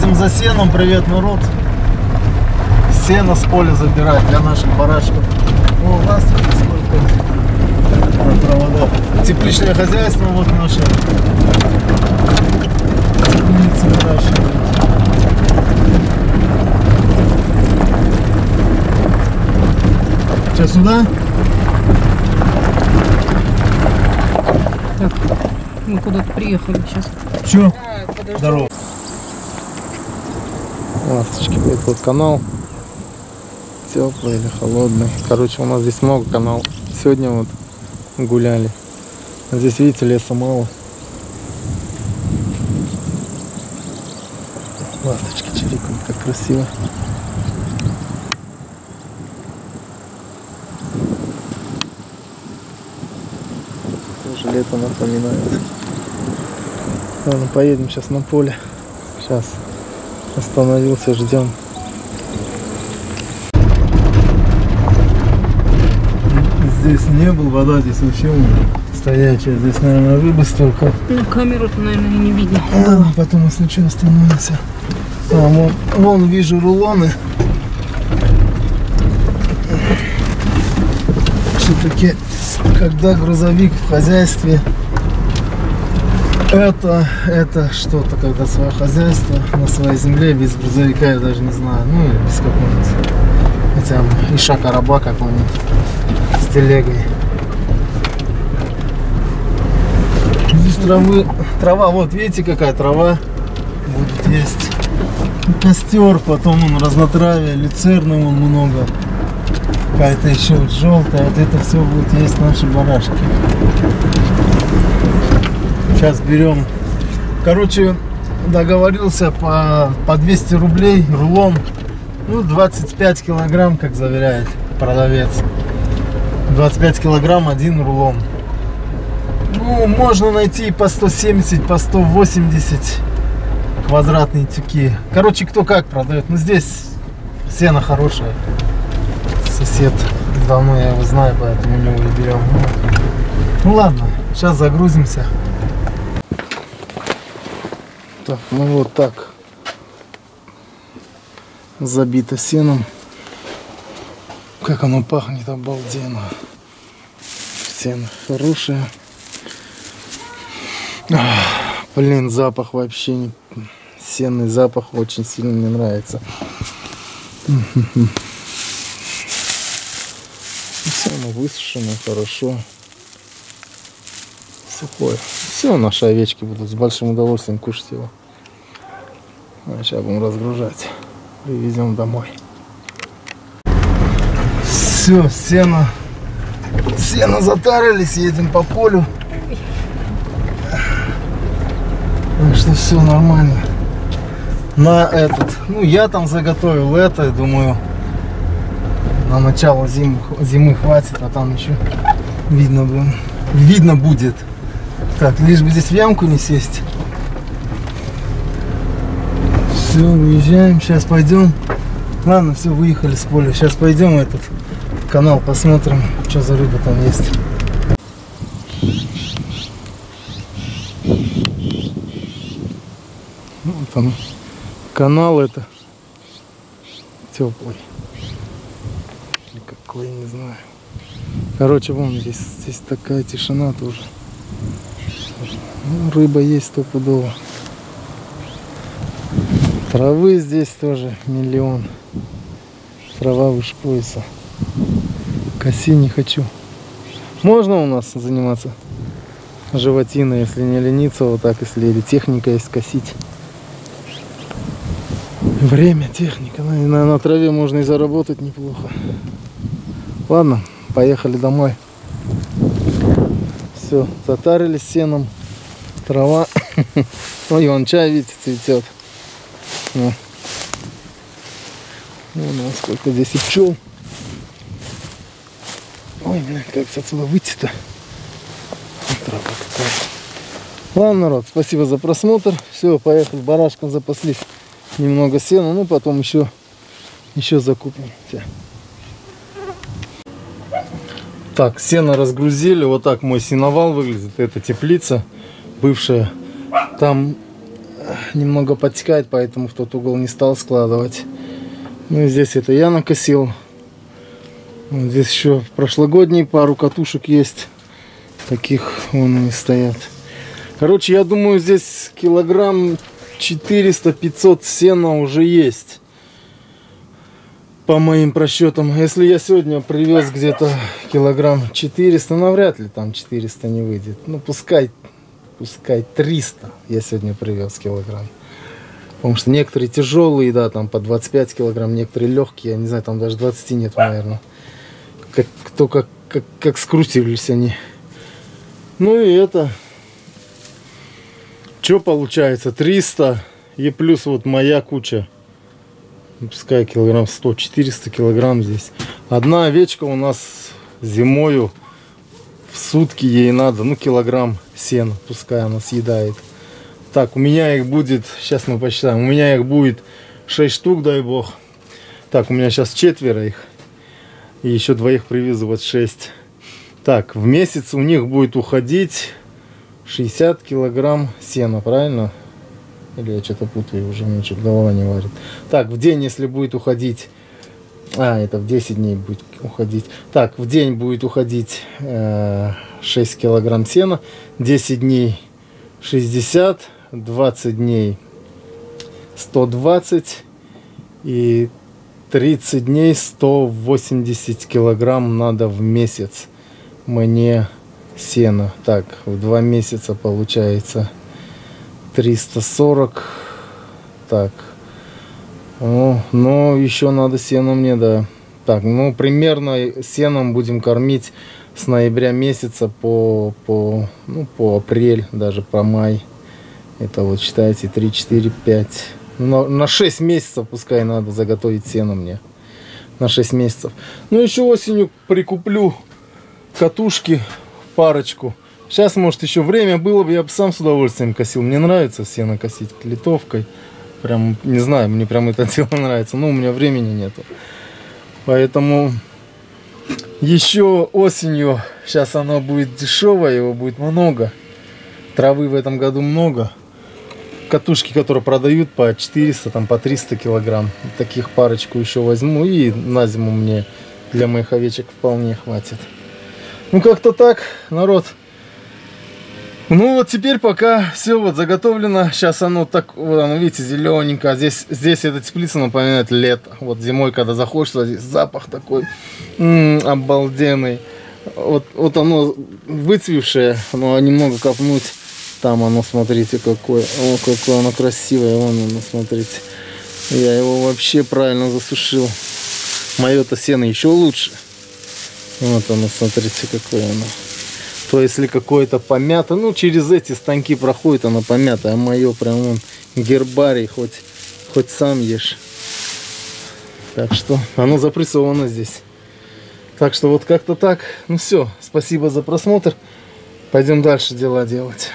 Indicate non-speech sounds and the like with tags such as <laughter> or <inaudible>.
Едем за сеном, привет, народ. Сено с поля забирать для наших барашков. О, у нас сколько проводов. Тепличное хозяйство вот наше. Теплицы выращивают. Сейчас сюда? Так, мы куда-то приехали сейчас. Че? Здорово. Ласточки, это вот канал. Теплый или холодный. Короче, у нас здесь много каналов. Сегодня вот гуляли. Здесь, видите, леса мало. Ласточки чирикают, как красиво. Тоже лето напоминает. Ладно, поедем сейчас на поле. Сейчас остановился, ждем. Здесь не был, вода здесь вообще стоячая. Здесь, наверное, рыбы столько. Ну, камеру-то, наверное, и не видно. Ладно, потом, если что, остановимся. А, вон, вон вижу рулоны. Все-таки, когда грузовик в хозяйстве, это, это что-то, когда свое хозяйство на своей земле, без грузовика, я даже не знаю, ну или без какого-нибудь, хотя бы иша короба какой-нибудь с телегой. Здесь травы, трава, вот видите какая трава будет есть. Костер, потом он разнотравие, люцерны вон много. Какая-то еще вот желтая, вот это все будет есть наши барашки. Сейчас берем. Короче, договорился по, по 200 рублей рулон. Ну, 25 килограмм, как заверяет продавец. 25 килограмм один рулон. Ну, можно найти по 170, по 180 квадратные тюки. Короче, кто как продает. Но здесь сено хорошее. Сосед давно я его знаю, поэтому у него берем. Ну ладно, сейчас загрузимся. Так, ну вот так. Забито сеном. Как оно пахнет обалденно. Сено хорошее. Блин, запах вообще не... Сенный запах очень сильно мне нравится. Все оно высушено хорошо. Сухое. Все, наши овечки будут с большим удовольствием кушать его. А сейчас будем разгружать. Привезем домой. Все, сено. Сено затарились, едем по полю. Так что все нормально. На этот, ну я там заготовил это, думаю, на начало зимы, зимы хватит, а там еще видно, видно будет. Так, лишь бы здесь в ямку не сесть. Все, выезжаем, сейчас пойдем. Ладно, все, выехали с поля. Сейчас пойдем этот канал посмотрим, что за рыба там есть. Вот он, канал это теплый. Или какой, не знаю. Короче, вон здесь, здесь такая тишина тоже. Ну, рыба есть стопудово. Травы здесь тоже миллион. Трава выше пояса. Коси не хочу. Можно у нас заниматься животиной, если не лениться, вот так, если или техника есть косить. Время, техника. На, на, на траве можно и заработать неплохо. Ладно, поехали домой. Все, затарились сеном. Трава. <laughs> Ой, вон чай, видите, цветет. О. Вон он сколько здесь и пчел. Ой, блин, как отсюда выйти-то? Трава какая. Ладно, народ, спасибо за просмотр. Все, поехали, барашкам запаслись немного сена, ну потом еще, еще закупим. Все. Так, сено разгрузили. Вот так мой сеновал выглядит. Это теплица бывшая. Там немного подтекает, поэтому в тот угол не стал складывать. Ну и здесь это я накосил. Вот здесь еще прошлогодние пару катушек есть. Таких вон они стоят. Короче, я думаю, здесь килограмм 400-500 сена уже есть. По моим просчетам. Если я сегодня привез где-то килограмм 400, навряд ли там 400 не выйдет. Ну, пускай, пускай 300 я сегодня привез килограмм. Потому что некоторые тяжелые, да, там по 25 килограмм, некоторые легкие, я не знаю, там даже 20 нет, наверное. Как, кто как, как, как скрутились они. Ну и это, что получается? 300 и плюс вот моя куча. Пускай килограмм 100, 400 килограмм здесь. Одна овечка у нас зимою в сутки ей надо, ну, килограмм сена, пускай она съедает. Так, у меня их будет, сейчас мы посчитаем, у меня их будет 6 штук, дай бог. Так, у меня сейчас четверо их. И еще двоих привезу, вот 6. Так, в месяц у них будет уходить 60 килограмм сена, правильно? Или я что-то путаю, уже мне что-то голова не варит. Так, в день, если будет уходить... А, это в 10 дней будет уходить. Так, в день будет уходить э, 6 килограмм сена. 10 дней 60, 20 дней 120 и 30 дней 180 килограмм надо в месяц мне сена. Так, в два месяца получается 340. Так. Ну, но еще надо сено мне, да. Так, ну, примерно сеном будем кормить с ноября месяца по, по, ну, по апрель, даже по май. Это вот считайте 3, 4, 5. На, на 6 месяцев пускай надо заготовить сено мне. На 6 месяцев. Ну, еще осенью прикуплю катушки парочку. Сейчас, может, еще время было бы, я бы сам с удовольствием косил. Мне нравится сено косить литовкой. Прям, не знаю, мне прям это <laughs> дело нравится. Но у меня времени нету. Поэтому еще осенью, сейчас оно будет дешевое, его будет много. Травы в этом году много. Катушки, которые продают по 400, там по 300 килограмм. Таких парочку еще возьму. И на зиму мне для моих овечек вполне хватит. Ну, как-то так, народ. Ну, вот теперь пока все вот заготовлено. Сейчас оно так, вот оно, видите, зелененько. Здесь, здесь эта теплица напоминает лето. Вот зимой, когда заходишь, здесь запах такой м-м, обалденный. Вот, вот оно выцвевшее, но немного копнуть. Там оно, смотрите, какое. О, какое оно красивое. Вон оно, смотрите. Я его вообще правильно засушил. Мое-то сено еще лучше. Вот оно, смотрите, какое оно. То если какое-то помято, ну через эти станки проходит оно помято, а мое прям он гербарий, хоть, хоть сам ешь. Так что оно запрессовано здесь. Так что вот как-то так. Ну все, спасибо за просмотр. Пойдем дальше дела делать.